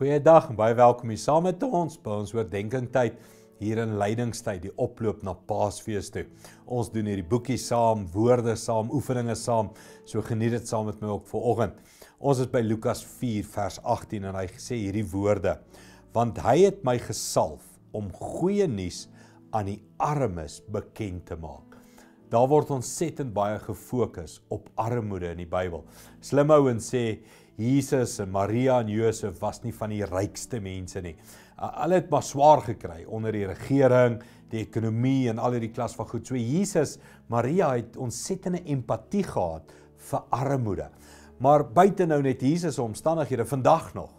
Goeiedag en baie welkom hier saam met ons by ons oordeenkingtyd hier in Lydingstyd, die oploop na Paasfees toe. Ons doen hierdie boekie saam, woorde saam, oefeninge saam. So geniet dit saam met my ook vanoggend. Ons is by Lukas 4 vers 18 en hy sê hierdie woorde: Want hy het my gesalf om goeie nuus aan die armes bekend te maak. Daar word ontsettend baie gefokus op armoede in die Bybel. Slim ouens sê Jesus en Maria en Josef was nie van die rykste mense nie. Hulle het maar swaar gekry onder die regering, die ekonomie en al hierdie klas van goed. So Jesus, Maria het ontsettende empatie gehad vir armoede. Maar buite nou net Jesus se omstandighede vandag nog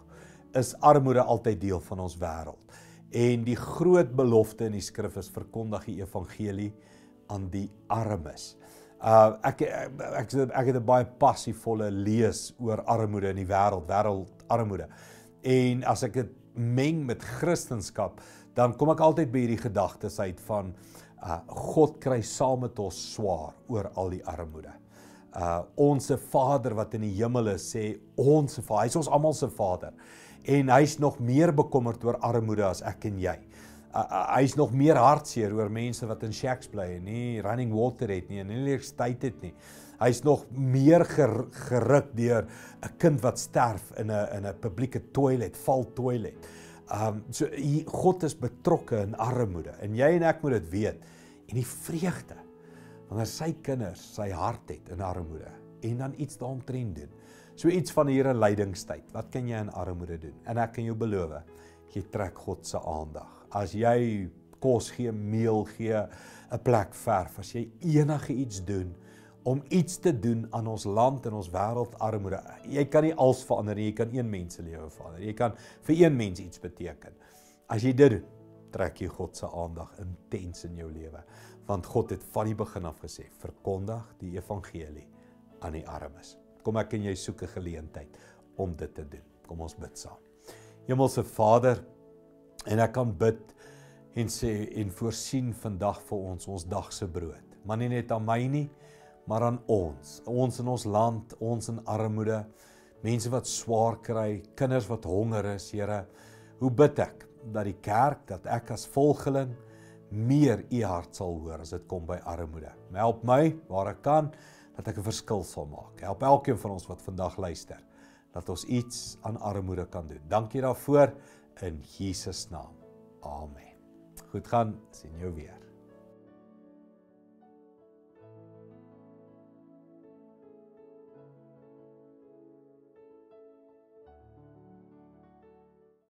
is armoede altyd deel van ons wêreld. En die groot belofte in die skrif is verkondig die evangelie aan die armes. Uh ek ek ek, ek het 'n baie passievolle lees oor armoede in die wêreld, wêreldarmoede. En as ek dit meng met Christendom, dan kom ek altyd by hierdie gedagtes uit van uh God kry saam met ons swaar oor al die armoede. Uh onsse Vader wat in die hemel is sê ons Vader, hy's ons almal se Vader. En hy's nog meer bekommerd oor armoede as ek en jy hy's nog meer hartseer oor mense wat in shacks bly en nie running water het nie en nie elektrisiteit het nie. Hy's nog meer ger, geruk deur 'n kind wat sterf in 'n in 'n publieke toilet, val toilet. Um so hy, God is betrokke in armoede en jy en ek moet dit weet. En die vreugde wanneer sy kinders sy hart het in armoede en dan iets daaromtrent doen. So iets van hier 'n lydingstyd. Wat kan jy in armoede doen? En ek kan jou beloof, jy trek God se aandag as jy kos gee, meel gee, 'n plek verf, as jy enige iets doen om iets te doen aan ons land en ons wêreld armoede. Jy kan nie alles verander nie, jy kan een mens se lewe verander. Jy kan vir een mens iets beteken. As jy dit doen, trek jy God se aandag intens in jou lewe. Want God het van die begin af gesê, verkondig die evangelie aan die armes. Kom ek en jy soek 'n geleentheid om dit te doen. Kom ons bid saam. Hemelse Vader, en ek kan bid en sê en voorsien vandag vir ons ons dag se brood. Maar nie net aan my nie, maar aan ons. Ons in ons land, ons in armoede, mense wat swaar kry, kinders wat honger is, Here. Hoe bid ek dat die kerk, dat ek as volgeling meer u hart sal hoor as dit kom by armoede. Help my waar ek kan dat ek 'n verskil sal maak. Help elkeen van ons wat vandag luister dat ons iets aan armoede kan doen. Dankie daarvoor in Jesus naam. Amen. Goed gaan, sien jou weer.